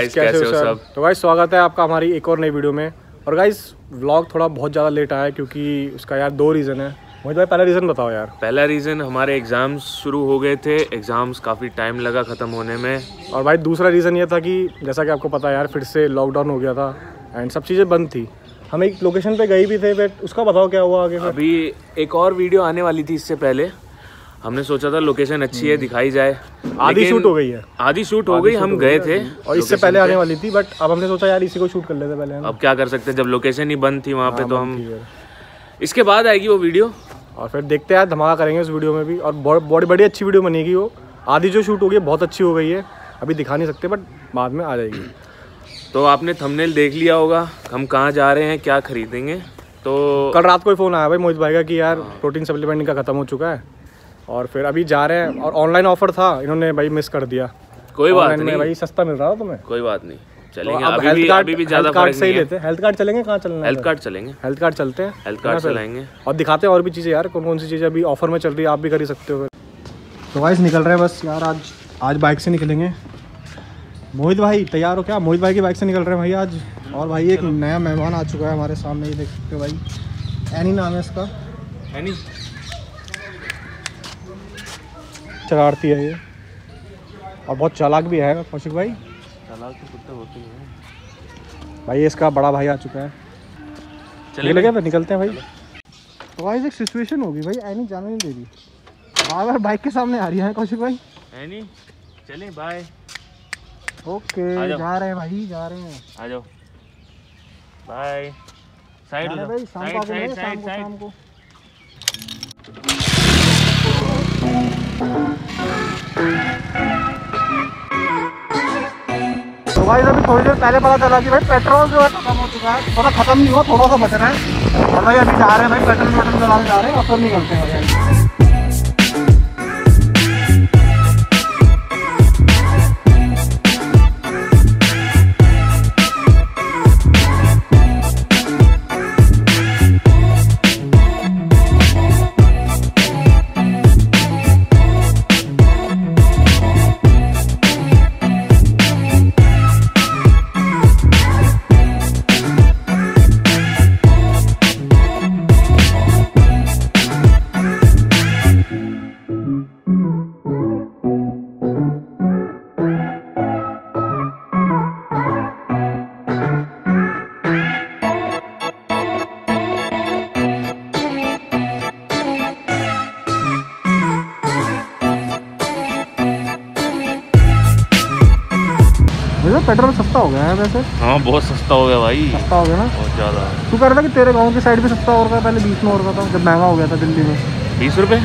Guys कैसे कैसे हो सब? तो गाइस स्वागत है आपका हमारी एक और नई वीडियो में। और गाइस व्लॉग थोड़ा बहुत ज़्यादा लेट आया क्योंकि उसका यार दो रीज़न है। मुझे भाई पहला रीज़न बताओ यार। पहला रीज़न हमारे एग्ज़ाम्स शुरू हो गए थे। एग्ज़ाम्स काफ़ी टाइम लगा ख़त्म होने में। और भाई दूसरा रीज़न ये था कि जैसा कि आपको पता है यार फिर से लॉकडाउन हो गया था एंड सब चीज़ें बंद थी। हम एक लोकेशन पे गए भी थे बट उसका बताओ क्या हुआ आगे अभी एक और वीडियो आने वाली थी इससे पहले। हमने सोचा था लोकेशन अच्छी है दिखाई जाए। आधी शूट हो गई है। आधी शूट हो गई हम गए थे और इससे पहले आने वाली थी बट अब हमने सोचा यार इसी को शूट कर लेते पहले अब क्या कर सकते हैं? जब लोकेशन ही बंद थी वहाँ पे तो हम इसके बाद आएगी वो वीडियो और फिर देखते हैं धमाका करेंगे उस वीडियो में भी। और बड़ी बड़ी अच्छी वीडियो बनेगी वो। आधी जो शूट हो गई है, बहुत अच्छी हो गई है। अभी दिखा नहीं सकते बट बाद में आ जाएगी। तो आपने थंबनेल देख लिया होगा हम कहाँ जा रहे हैं क्या खरीदेंगे? तो कल रात को ही फ़ोन आया भाई मोहित भाई का कि यार प्रोटीन सप्लीमेंट का ख़त्म हो चुका है। और फिर अभी जा रहे हैं और ऑनलाइन ऑफ़र था इन्होंने भाई मिस कर दिया। कोई बात नहीं। भाई सस्ता मिल रहा था तुम्हें? कोई बात नहीं। तो चलेंगे अब अभी भी कार्ड अभी भी ज़्यादा कार्ड लेते हैं। हेल्थ कार्ड चलेंगे? कहाँ चलना हेल्थ कार्ड चलेंगे। हेल्थ कार्ड चलते हैं? हेल्थ कार्ड चलाएँगे। और दिखाते हैं और भी चीज़ें यार कौन कौन सी चीज़ें अभी ऑफ़र में चल रही है आप भी कर ही सकते हो तो वाइस निकल रहे हैं बस यार आज। आज बाइक से निकलेंगे। मोहित भाई तैयार हो क्या? मोहित भाई की बाइक से निकल रहे हैं भाई आज। और भाई एक नया मेहमान आ चुका है हमारे सामने ये देख सकते हो भाई। एनी नाम है इसका। है नहीं शरारती है ये। और बहुत चालाक भी है कौशिक भाई। चालाक तो कुत्ते होते ही भाई इसका बड़ा भाई आ चुका है। चले लगे तो निकलते हैं भाई। तो भाई एक सिचुएशन होगी भाई एनी जाने नहीं दे रही। बार बार बाइक के सामने आ रही है कौशिक भाई। नहीं। चले बाय ओके जा रहे हैं भाई जा रहे हैं। आ जाओ। बाय साइड भाई शाम को साइड साइड साइड शाम को साइड शाम को। तो भाई अभी थोड़ी देर पहले पता चला कि भाई पेट्रोल जो है खत्म हो चुका है। थोड़ा खत्म नहीं हुआ, थोड़ा सा बच रहा है। भाई अभी जा रहे हैं भाई, पेट्रोल वेट्रोल डलाने जा रहे हैं और फिर निकलते हैं। पेट्रोल सस्ता हो गया है वैसे। हाँ बहुत सस्ता हो गया भाई। सस्ता हो गया ना? बहुत ज़्यादा। तू कह रहा था कि तेरे गाँव की साइड भी सस्ता हो रहा था पहले बीस में हो रहा था जब महँगा हो गया था दिल्ली में। बीस रुपये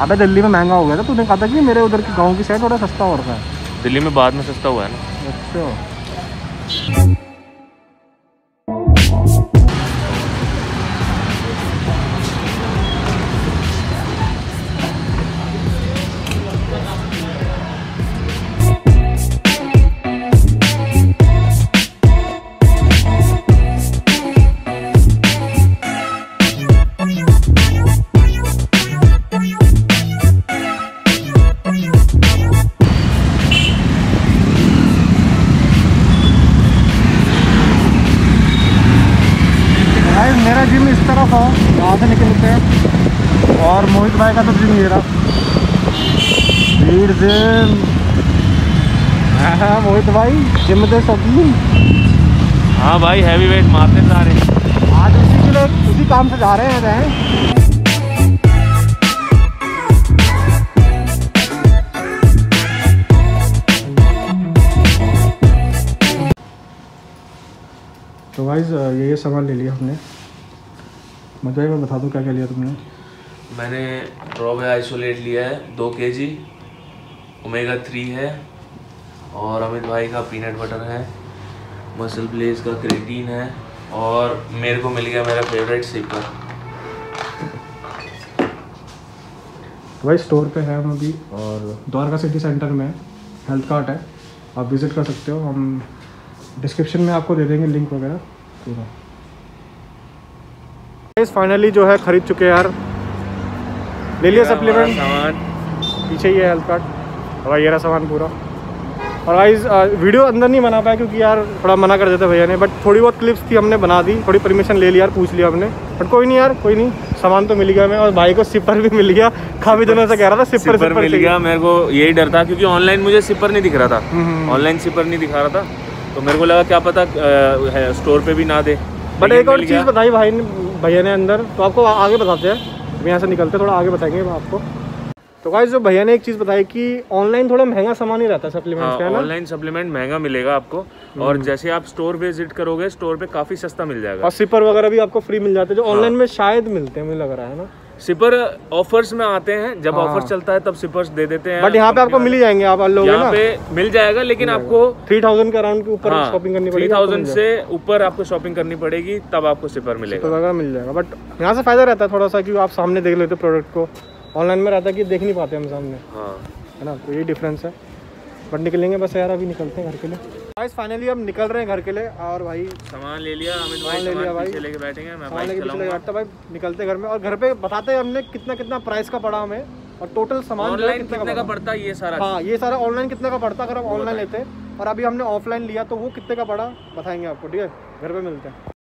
अबे दिल्ली में महँगा हो गया था तूने कहा था कि मेरे उधर के गाँव की साइड थोड़ा सस्ता हो रहा है दिल्ली में बाद में सस्ता हुआ है ना। अच्छा। हाँ मोहित भाई जिम दे शौकीन हाँ भाई हैवी वेट मारते जा रहे हैं। आज उसी के लिए उसी काम से जा रहे हैं रहें। तो भाई ये ये सामान ले लिया हमने। मज़ा मैं बता दूँ क्या क्या लिया तुमने? मैंने रॉब आइसोलेट लिया है दो के जी ओमेगा थ्री है और अमित भाई का पीनट बटर है मसल ब्लेज का क्रेटीन है और मेरे को मिल गया मेरा फेवरेट सिपर भाई स्टोर पे है हम अभी और द्वारका सिटी सेंटर में हेल्थ कार्ट है आप विज़िट कर सकते हो। हम डिस्क्रिप्शन में आपको दे देंगे लिंक वगैरह। पूरा फाइनली जो है खरीद चुके हैं यार। ले लिया सप्लीमेंट सामान। पीछे ही है हेल्थ कार्ड और ये रहा सामान पूरा। और गाइज़ वीडियो अंदर नहीं बना पाया क्योंकि यार थोड़ा मना कर देते भैया ने बट थोड़ी बहुत क्लिप्स थी हमने बना दी थोड़ी परमिशन ले लिया यार पूछ लिया हमने। बट कोई नहीं यार कोई नहीं सामान तो मिल गया हमें और भाई को सिपर भी मिल गया। काफ़ी दिनों से कह रहा था सिपर सिपर मिल गया मेरे को यही डर था क्योंकि ऑनलाइन मुझे सिपर नहीं दिख रहा था। हम्म, ऑनलाइन सिपर नहीं दिखा रहा था तो मेरे को लगा क्या पता है स्टोर पे भी ना दे। बट एक और चीज़ बताई भाई ने भैया ने अंदर तो आपको आगे बताते हैं। यहाँ से निकलते थोड़ा आगे बताएँगे आपको। तो गाइस जो भैया ने एक चीज़ बताई कि ऑनलाइन थोड़ा महँगा सामान ही रहता है सप्लीमेंट्स का ना? हम्म। ऑनलाइन सप्लीमेंट महँगा मिलेगा आपको। और जैसे आप स्टोर पे विज़िट करोगे स्टोर पे काफ़ी सस्ता मिल जाएगा। और सिपर वगैरह भी आपको फ्री मिल जाते हैं जो ऑनलाइन में शायद मिलते हैं मुझे लग रहा है ना। सिपर ऑफर्स में आते हैं जब ऑफ़र हाँ। चलता है तब सिपर्स दे देते हैं। बट यहाँ पे आपको मिल जाएँगे आप लोगे यहाँ पे मिल जाएगा लेकिन आपको थ्री थाउज़ेंड के अराउंड के ऊपर हाँ शॉपिंग करनी पड़ेगी थ्री थाउज़ेंड से ऊपर आपको शॉपिंग करनी पड़ेगी तब आपको सिपर मिलेगा। मिल जाएगा बट यहाँ से फ़ायदा रहता है थोड़ा सा कि आप सामने देख लेते प्रोडक्ट को। ऑनलाइन में रहता है कि देख नहीं पाते हम सामने। हाँ। है ना? तो यही डिफरेंस है। बट निकलेंगे बस यार अभी निकलते हैं घर के लिए। गाइस फाइनली हम निकल रहे हैं घर के लिए और भाई सामान ले लिया अमित भाई ले लिया भाई। लेके बैठेंगे मैं बाइक चलाऊँगा। भाई निकलते घर में। और घर पे बताते हैं हमने कितना कितना प्राइस का पड़ा हमें। और टोटल सामान ऑनलाइन कितने का पड़ता है ये सारा? हाँ ये सारा ऑनलाइन कितने का पड़ता अगर हम ऑनलाइन लेते और अभी हमने ऑफलाइन लिया तो वो कितने का पड़ा? बताएँगे आपको ठीक है? घर पे मिलते हैं।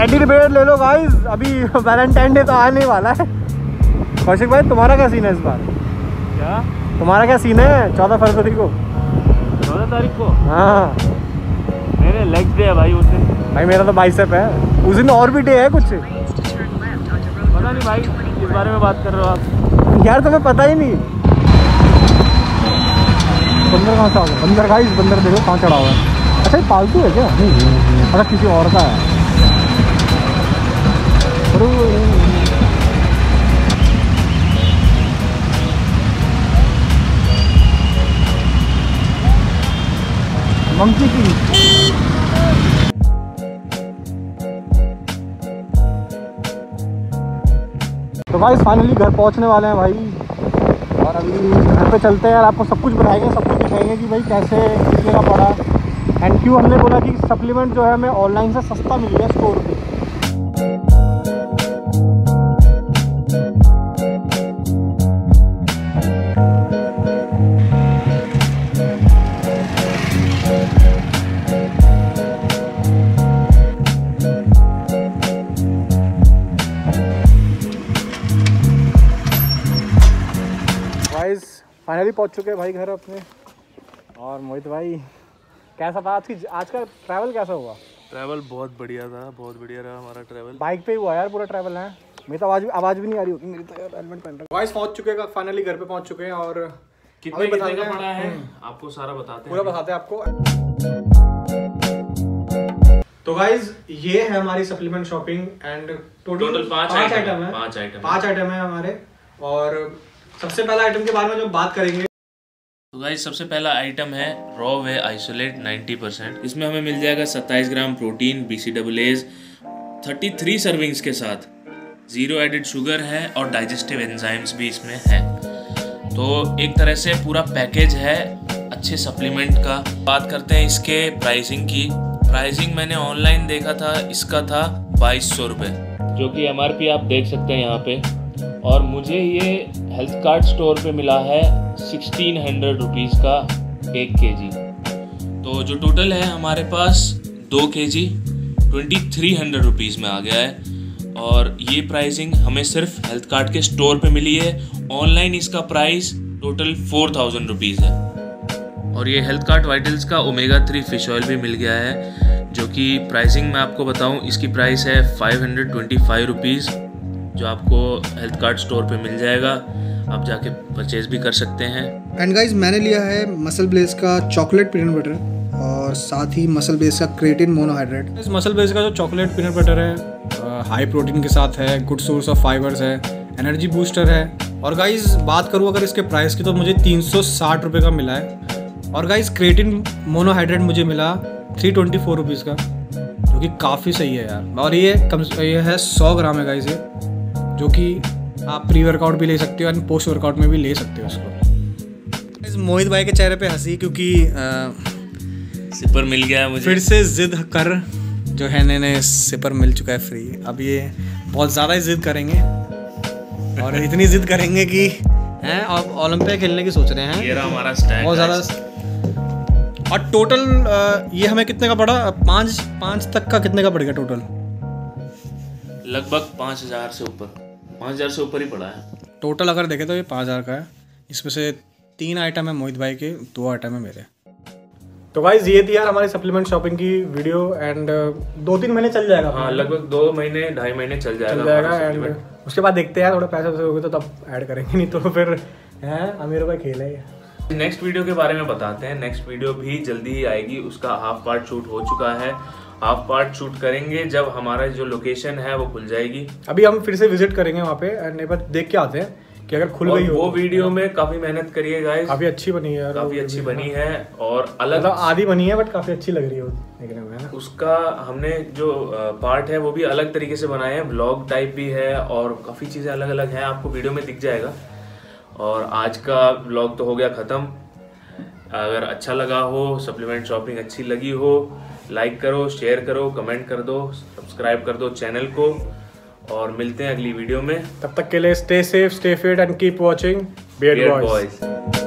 टेडी बेयर ले लो गाइस अभी वैलेंटाइन डे तो आने वाला है. कौशिक भाई तुम्हारा क्या सीन है इस बार? क्या? तुम्हारा क्या सीन है चौदह फरवरी को? चौदह तारीख को? हाँ. मेरे लेग्स डे है भाई उस दिन। भाई मेरा तो बाइसेप है. उस दिन और भी डे है कुछ? पता नहीं भाई किस बारे में बात कर रहे हो आप? यार तुम्हें पता ही नहीं. बंदर कहाँ से आ गया बंदर गाइस बंदर देखो कहाँ चढ़ा हुआ है. अच्छा पालतू है क्या? नहीं। अच्छा किसी और का है. तो भाई फाइनली घर पहुँचने वाले हैं भाई। और अभी घर पे चलते हैं यार, आपको सब कुछ बताएँगे, सब कुछ दिखाएँगे कि भाई कैसे कितने का पड़ा। एंड क्यों हमने बोला कि सप्लीमेंट जो है हमें ऑनलाइन से सस्ता मिल गया स्टोर पे। फाइनली पहुँच चुके हैं भाई घर अपने। और मोहित भाई कैसा था? आज की आज का ट्रैवल कैसा हुआ? ट्रैवल बहुत बढ़िया था बहुत बढ़िया रहा हमारा ट्रैवल बाइक पे ही हुआ यार पूरा ट्रैवल है? मेरी तो आवाज़ भी आवाज़ भी नहीं आ रही होती मेरी तो हेलमेट पहन रहा गाइस पहुँच चुके हैं फाइनली घर पे पहुँच चुके हैं और कितने कितने का पड़ा है? आपको सारा बताते पूरा बताते हैं आपको। तो गाइस ये है हमारी सप्लीमेंट शॉपिंग एंड Total पाँच आइटम है, है। पाँच है। पाँच आइटम है हमारे। और सबसे पहला आइटम के बारे में जो बात करेंगे। तो गाइस सबसे पहला आइटम है रॉ वे आइसोलेट 90% इसमें हमें मिल जाएगा 27 gram protein B C double as thirty three servings के साथ। ज़ीरो एडिड शुगर है और डाइजेस्टिव एंजाइम्स भी इसमें है। तो एक तरह से पूरा पैकेज है अच्छे सप्लीमेंट का। बात करते हैं इसके प्राइसिंग की। प्राइसिंग मैंने ऑनलाइन देखा था, इसका था बाईस सौ रुपये जो कि एमआरपी आप देख सकते हैं यहाँ पे। और मुझे ये हेल्थ कार्ड स्टोर पे मिला है सिक्सटीन हंड्रेड रुपीज़ का एक के जी तो जो टोटल है हमारे पास दो K G twenty three hundred rupees में आ गया है। और ये प्राइसिंग हमें सिर्फ़ हेल्थ कार्ड के स्टोर पे मिली है। ऑनलाइन इसका price total four thousand rupees है। और ये हेल्थ कार्ड वाइटल्स का ओमेगा थ्री फ़िश ऑयल भी मिल गया है, जो कि प्राइसिंग मैं आपको बताऊँ, इसकी प्राइस है five hundred twenty five rupees जो आपको हेल्थ कार्ड स्टोर पे मिल जाएगा। आप जाके परचेज भी कर सकते हैं। एंड गाइज़ मैंने लिया है मसल ब्लेस का चॉकलेट पीनट बटर और साथ ही मसल ब्लेस का क्रेटिन मोनोहाइड्रेट इस मसल बेस का जो चॉकलेट पीनट बटर है हाई प्रोटीन के साथ है गुड सोर्स ऑफ़ फाइबर्स है एनर्जी बूस्टर है। और गाइज़ बात करूँ अगर इसके प्राइस की तो मुझे तीन सौ साठ रुपये का मिला है। और गाइज़ क्रेटिन मोनोहाइड्रेट मुझे मिला थ्री ट्वेंटी फोर रुपीज़ का जो कि काफ़ी सही है यार। और ये कम ये है सौ ग्राम है गाइज़ ये। जो कि आप प्री वर्कआउट भी ले सकते हो एंड पोस्ट वर्कआउट में भी ले सकते हो इसको इस मोहित भाई के चेहरे पे हँसी क्योंकि सिपर मिल गया मुझे। फिर से जिद कर। जो है ने सिपर मिल चुका है फ्री अब ये बहुत ज़्यादा ही जिद करेंगे और इतनी जिद करेंगे कि हैं अब ओलंपिया खेलने की सोच रहे हैं? ये रहा हमारा स्टैक बहुत ज़्यादा। और टोटल ये हमें कितने का पड़ा? पाँच पाँच तक का कितने का पड़ गया टोटल लगभग पाँच हज़ार से ऊपर। पाँच हज़ार से ऊपर ही पड़ा है। टोटल अगर देखें तो ये पाँच हज़ार का है। इसमें से तीन आइटम है मोहित भाई के दो आइटम है मेरे। तो गाइज़ ये थी यार हमारी सप्लीमेंट शॉपिंग की वीडियो एंड दो तीन महीने चल जाएगा। हाँ लगभग दो महीने ढाई महीने चल जाएगा चल जाएगा एंड उसके बाद देखते हैं थोड़ा पैसा वैसे होगे तो तब ऐड करेंगे नहीं तो फिर है अमीर भाई खेल है। नेक्स्ट वीडियो के बारे में बताते हैं। नेक्स्ट वीडियो भी जल्दी ही आएगी उसका हाफ़ पार्ट शूट हो चुका है। हाफ़ पार्ट शूट करेंगे जब हमारा जो लोकेशन है वो खुल जाएगी। अभी हम फिर से विज़िट करेंगे वहाँ पे एंड बार देख के आते हैं कि अगर खुल गई हो वो वीडियो में काफ़ी मेहनत करिए गाइस काफ़ी अच्छी बनी है काफ़ी अच्छी बनी है और अलग मतलब आधी बनी है बट काफ़ी अच्छी लग रही है देखने में उसका हमने जो पार्ट है वो भी अलग तरीके से बनाए हैं। ब्लॉग टाइप भी है और काफ़ी चीज़ें अलग अलग हैं आपको वीडियो में दिख जाएगा। और आज का ब्लॉग तो हो गया ख़त्म। अगर अच्छा लगा हो सप्लीमेंट शॉपिंग अच्छी लगी हो लाइक करो शेयर करो कमेंट कर दो सब्सक्राइब कर दो चैनल को और मिलते हैं अगली वीडियो में तब तक के लिए stay safe stay fit and keep watching beard boys.